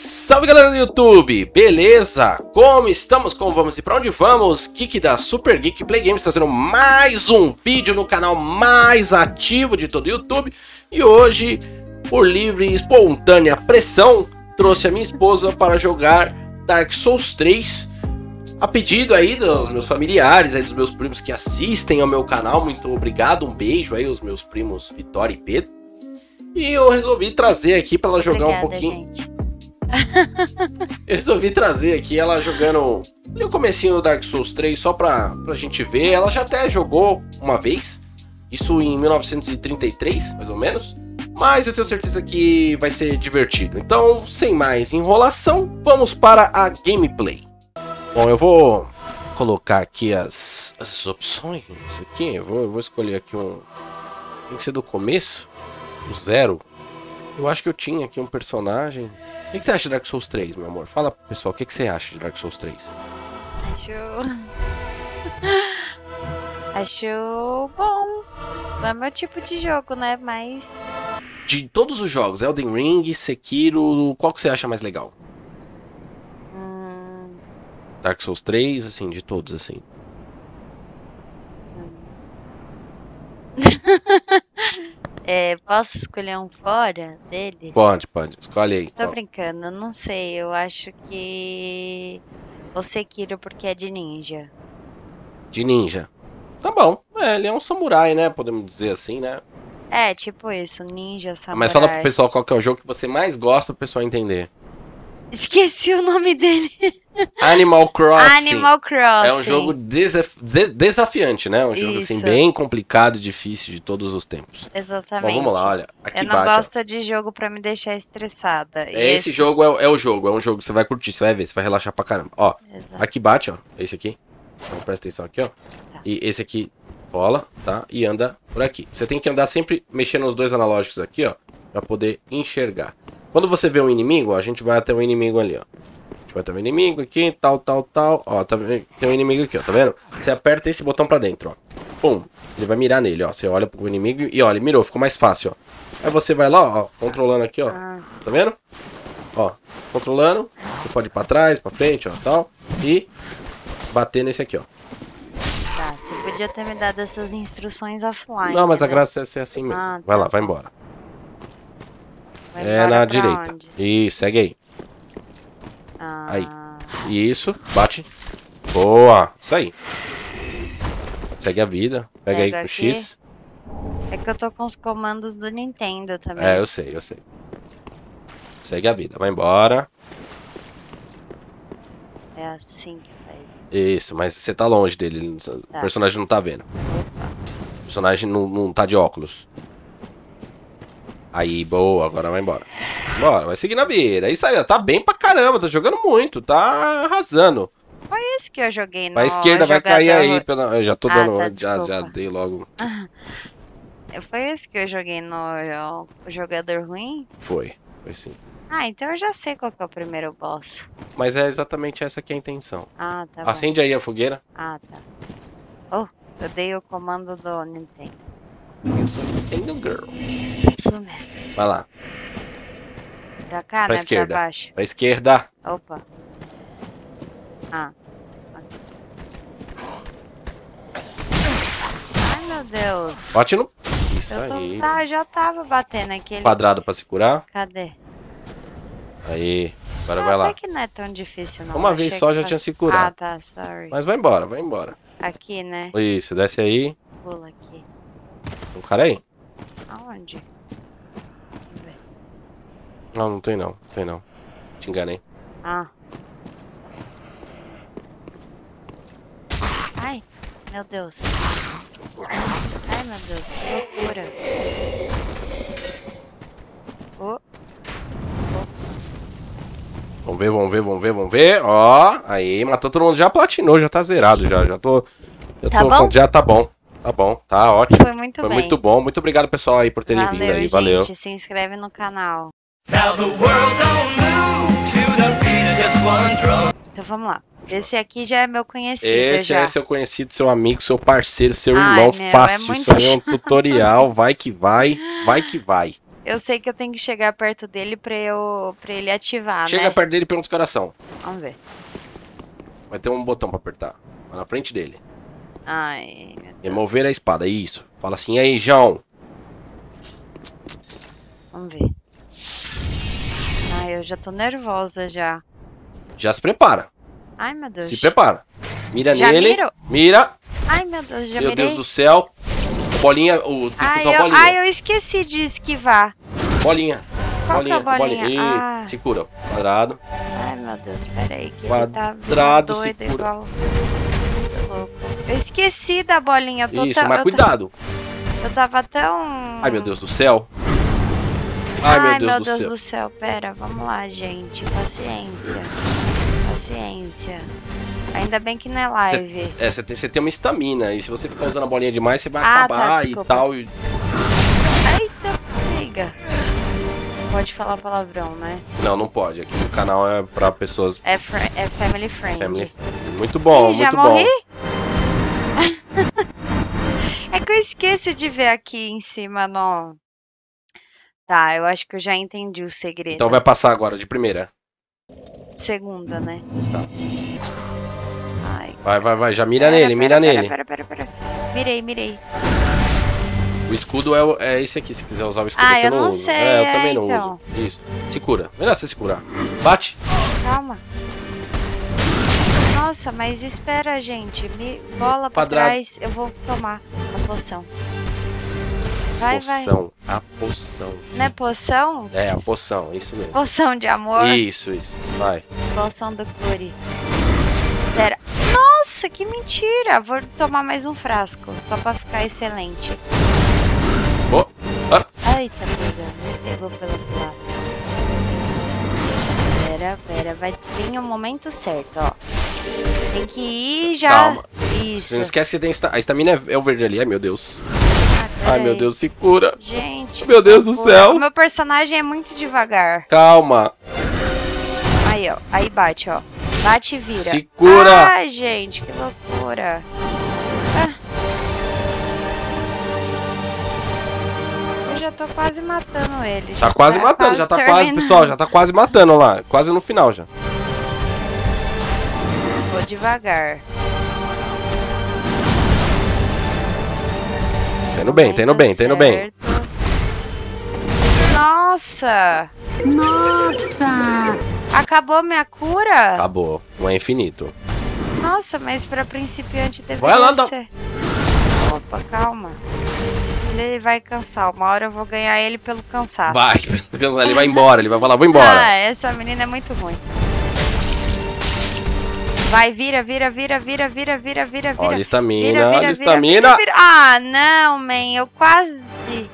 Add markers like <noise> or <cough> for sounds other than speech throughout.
Salve galera do YouTube, beleza? Como estamos? Como vamos e pra onde vamos? Kik da Super Geek Play Games trazendo mais um vídeo no canal mais ativo de todo o YouTube E hoje, por livre e espontânea pressão, trouxe a minha esposa para jogar Dark Souls 3 A pedido aí dos meus familiares, aí dos meus primos que assistem ao meu canal Muito obrigado, um beijo aí aos meus primos Vitória e Pedro E eu resolvi trazer aqui para ela jogar Obrigada, um pouquinho gente. Eu <laughs> resolvi trazer aqui ela jogando ali o comecinho do Dark Souls 3 só pra, pra gente ver. Ela já até jogou uma vez, isso em 1933, mais ou menos. Mas eu tenho certeza que vai ser divertido. Então, sem mais enrolação, vamos para a gameplay. Bom, eu vou colocar aqui as, as opções aqui. Eu vou, eu vou escolher aqui um. Tem que ser do começo, o zero. Eu acho que eu tinha aqui um personagem. O que, que você acha de Dark Souls 3, meu amor? Fala pro pessoal, o que, que você acha de Dark Souls 3? Acho. <laughs> Acho bom. Não é meu tipo de jogo, né? Mas. De todos os jogos, Elden Ring, Sekiro, qual que você acha mais legal? Hum, Dark Souls 3, assim, de todos, assim. <laughs> é, posso escolher um fora dele? Pode, pode, escolhe aí. Tô Qual? brincando, não sei. Eu acho que. O Sekiro porque é de ninja. De ninja. Tá bom, é, ele é um samurai, né? Podemos dizer assim, né? É, tipo isso, ninja, samurai. Mas fala pro pessoal qual que é o jogo que você mais gosta pro pessoal entender. Esqueci o nome dele. Animal Crossing. Animal Crossing. É um jogo desaf- de- desafiante, né? Um jogo assim Isso. bem complicado e difícil de todos os tempos. Exatamente. Bom, vamos lá, olha. Aqui Eu não bate, ó. gosto de jogo pra me deixar estressada. E É, Esse jogo é, o- é o jogo, é um jogo que você vai curtir, você vai ver, você vai relaxar pra caramba. Ó, Exato. aqui bate, ó, esse aqui. Então presta atenção aqui, ó. E esse aqui rola, tá? E anda por aqui. Você tem que andar sempre mexendo nos dois analógicos aqui, ó, pra poder enxergar. Quando você vê um inimigo, ó, a gente vai até o inimigo ali, ó. A gente vai até o inimigo aqui, tal, tal, tal. Ó, tá? Tem um inimigo aqui, ó, tá vendo? Você aperta esse botão pra dentro, ó. Pum, ele vai mirar nele, ó. Você olha pro inimigo e olha, ele mirou, ficou mais fácil, ó. Aí você vai lá, ó, controlando aqui, ó. Ah, Tá vendo? Ó, controlando. Você pode ir pra trás, pra frente, ó, tal. E bater nesse aqui, ó. tá. Você podia ter me dado essas instruções offline. Não, mas a né? graça é ser assim mesmo. Ah, Vai tá lá, vai embora. É na direita. onde? Isso, segue aí. Ah, Aí. Isso, bate. Boa, isso aí. Segue a vida. Pega aí Pega com o. X. É que eu tô com os comandos do Nintendo também. É, eu sei, eu sei. Segue a vida, vai embora. É assim que faz. Isso, mas você tá longe dele. ele não- O Tá. personagem não tá vendo. O personagem não, não tá de óculos. Aí, boa, agora vai embora. Bora, vai seguir na vida. É isso aí, ó. Tá bem pra caramba, tá jogando muito, tá arrasando. Foi isso que eu joguei no Pra esquerda vai cair aí. Pela... Eu já tô Ah, dando. tá, já, já dei logo. <laughs> Foi isso que eu joguei no jogador ruim? Foi. Foi sim. Ah, então eu já sei qual que é o primeiro boss. Mas é exatamente essa que é a intenção. Ah, tá bom. Acende aí a fogueira. Ah, tá. Oh, eu dei o comando do Nintendo. Isso, Nintendo Girl. Isso mesmo. Vai lá. Pra cá, Pra né? esquerda. Pra baixo. Pra esquerda. Opa. Ah. Ai, meu Deus. Bate no. Isso Eu tô, aí. tá, já tava batendo aquele. Quadrado pra se curar. Cadê? Aí. Agora Ah, vai lá. Até que não é tão difícil, não. Uma Eu vez só já fosse- tinha se curado. Ah, tá, sorry. Mas vai embora, vai embora. Aqui, né? Isso, desce aí. Pula aqui. Tem um cara aí? Aonde? Não, não tem não. Não tem não. Te enganei. Ah. Ai, meu Deus. Ai, meu Deus, que loucura. Oh, Vamos ver, vamos ver, vamos ver, vamos ver. Ó, aí, matou todo mundo. Já platinou, já tá zerado já. Já tô. Já Tá tô bom? Já tá bom. Tá bom, tá ótimo. foi muito Foi bem. muito bom. Muito obrigado, pessoal, aí, por terem Valeu, vindo aí. gente. Valeu. Se inscreve no canal. Então vamos lá. Esse aqui já é meu conhecido. Esse já. é seu conhecido, seu amigo, seu parceiro, seu Ai, irmão. meu, é Fácil. muito Isso aí é um tutorial. Vai que vai. Vai que vai. Eu sei que eu tenho que chegar perto dele pra, eu, pra ele ativar, Chega né? perto dele e pergunta horas são. Vamos ver. Vai ter um botão pra apertar. Vai na frente dele. Ai. Remover a espada, isso. Fala assim, "E aí, João. Vamos ver. Ai, eu já tô nervosa já. Já se prepara. Ai, meu Deus. Se prepara. Mira Já nele. miro? Mira. Ai, meu Deus, já Meu mirei. Deus do céu. Bolinha, o Ai eu, bolinha. ai, eu esqueci de esquivar. Bolinha. Qual que é bolinha, bolinha? Ah. segura. Quadrado. Ai, meu Deus, peraí, que Quadrado, ele tá doido segura. igual. Muito. Eu esqueci da bolinha. Eu Isso, mas eu cuidado. ta- Eu tava tão. Ai, meu Deus do céu. Ai, meu Deus, do, Deus céu. do céu. Pera, vamos lá, gente. Paciência. Paciência. Ainda bem que não é live. É, você tem, você tem uma estamina. E se você ficar usando a bolinha demais, você vai Ah, tá, acabar e desculpa. tal. E... Eita, briga. Pode falar palavrão, né? Não, não pode. Aqui no canal é pra pessoas É, é family friend. family. Muito bom, Ih, já muito morri? Esqueço de ver aqui em cima no. Tá, eu acho que eu já entendi o segredo. Então vai passar agora de primeira. Segunda, né? Tá. Ai. Vai, vai, vai. Já mira pera, nele, pera, mira pera, nele. Pera, pera, pera. Mirei, mirei. O escudo é, é esse aqui, se quiser usar o escudo Ah, eu não uso. sei, É, eu é, também não então. uso. Isso. Se cura. Melhor você se curar. Bate. Calma. Nossa, mas espera, gente. Me bola pra Quadrado. trás. Eu vou tomar a poção. Vai, vai. poção. A poção. Não é poção? É, a poção, isso mesmo. Poção de amor. Isso, isso. Vai. Poção do cure. Pera. Nossa, que mentira. Vou tomar mais um frasco. Só pra ficar excelente. Oh, ah, Ai, tá pegando. Me pegou pelo outro lado. Pera, pera. Vai vir o momento certo, ó. Tem que ir já. Calma. Isso. Você não esquece que tem esta... a estamina é, é o verde ali. Ai, meu Deus. Ah, Ai, meu. Deus, se cura. Gente. Meu Deus do loucura. céu. Meu personagem é muito devagar. Calma. Aí, ó. Aí bate, ó. Bate e vira. Se cura. Ai, gente, que loucura. Ah. Eu já tô quase matando ele. Tá quase matando, já tá quase, terminando. pessoal, já tá quase matando lá. Quase no final já. Vou devagar. Tá indo bem, tá indo bem, tá indo bem. Nossa! Nossa! Acabou minha cura? Acabou. Não é infinito. Nossa, mas pra principiante deveria Vai lá, dá- ser. Opa, calma. Ele vai cansar. Uma hora eu vou ganhar ele pelo cansaço. Vai, <laughs> ele vai embora, ele vai falar, vou embora. Ah, essa menina é muito ruim. Vai, vira, vira, vira, vira, vira, vira, vira. Olha a estamina, vira, vira, olha a estamina. Ah, não, man, eu quase...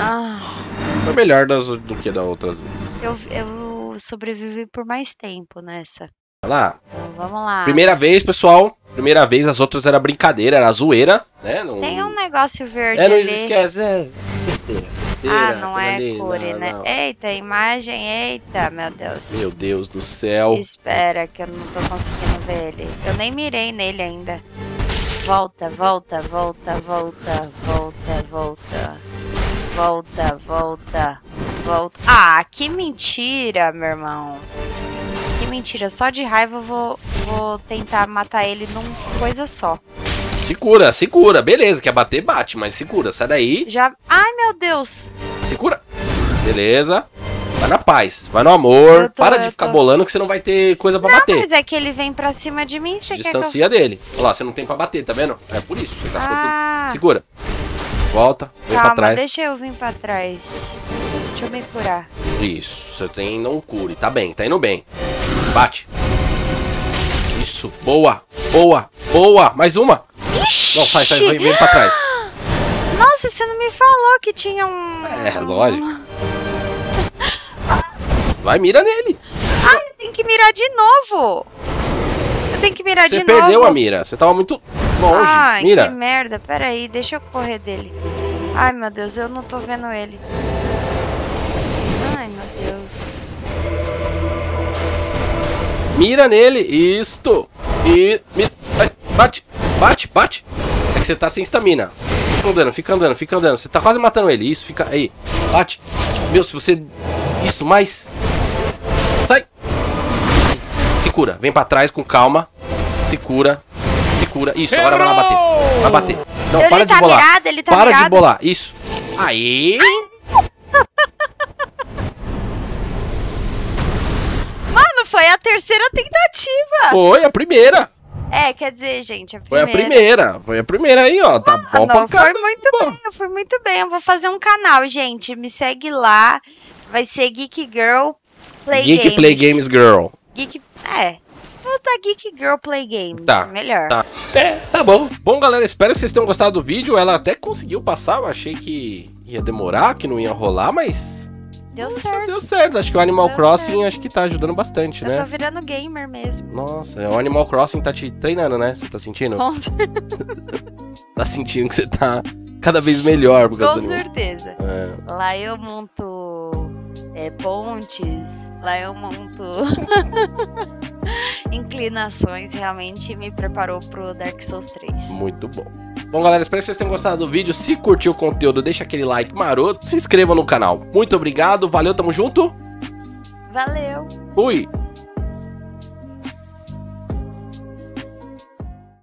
Ah. Foi melhor das, do que vira outras vezes. Eu, eu sobrevivi por mais tempo nessa. Vai lá. Então, vamos lá. Primeira vez, pessoal. Primeira vez, as outras era brincadeira, era zoeira, né? Não... Tem um negócio verde É, não ali. esquece, é besteira. Ah, não é cure, né? não. Eita, imagem, eita, meu Deus. Meu Deus do céu. Espera, que eu não tô conseguindo ver ele. Eu nem mirei nele ainda. Volta, volta, volta, volta, volta, volta. Volta, volta, volta. Ah, que mentira, meu irmão. Que mentira. Só de raiva eu vou, vou tentar matar ele num coisa só. Se cura, se cura. Beleza, quer bater, bate, mas se cura. Sai daí, Já. Ai, meu Deus. se cura. Beleza. Vai na paz, vai no amor. Tô- Para de ficar tô- bolando que você não vai ter coisa pra Não, bater. mas é que ele vem pra cima de mim. Você quer que eu... distancia dele. Olha lá, você não tem pra bater, tá vendo? É por isso. Você gastou Ah. tudo. Segura. Volta, vem Calma, pra trás. deixa eu vir pra trás. Deixa eu me curar. Isso, você tem não cure. Tá bem, tá indo bem. Bate. Isso, boa, boa, boa. Mais uma. Não, sai, sai, vem, vem pra trás. Nossa, você não me falou que tinha um. É, lógico. Vai, mira nele. Ai, tem que mirar de novo. Eu tenho que mirar Você de perdeu novo. a mira. Você tava muito longe. Ai, mira. que merda. Pera aí, deixa eu correr dele. Ai, meu Deus, eu não tô vendo ele. Ai, meu Deus. Mira nele. Isto. E. Bate, bate, bate. É que você tá sem estamina. Fica andando, fica andando, fica andando. Você tá quase matando ele. Isso, fica aí. Bate. Meu, se você. Isso, mais. Sai. Se cura. Vem pra trás com calma. Se cura. Se cura. Isso, agora vai lá bater. Vai bater. Não, ele para tá de bolar. ele tá para de bolar. Isso. Aí. <laughs> Mano, foi a terceira tentativa. Foi a primeira. É, quer dizer, gente, a Foi a primeira. Foi a primeira aí, ó. Tá Ah, bom não, pra foi cá. muito bem, foi muito bem. Eu vou fazer um canal, gente. Me segue lá. Vai ser Geek Girl Play Geek Games. Play Games Girl. Geek... É. Vou botar Geek Girl Play Games. Tá, Melhor. Tá. É, tá bom. Bom, galera, espero que vocês tenham gostado do vídeo. Ela até conseguiu passar. Eu achei que ia demorar, que não ia rolar, mas. Deu Poxa, certo. Deu certo. Acho que o Animal Deu Crossing certo. acho que tá ajudando bastante, Eu né? tô virando gamer mesmo. Nossa, o Animal Crossing tá te treinando, né? Você tá sentindo? Com, <laughs> Tá sentindo que você tá cada vez melhor por causa com certeza. É. Lá eu monto é, pontes, lá eu monto <laughs> inclinações. Realmente me preparou pro Dark Souls 3. Muito bom. Bom, galera, espero que vocês tenham gostado do vídeo. Se curtiu o conteúdo, deixa aquele like maroto. Se inscreva no canal. Muito obrigado. Valeu, tamo junto. Valeu! Fui.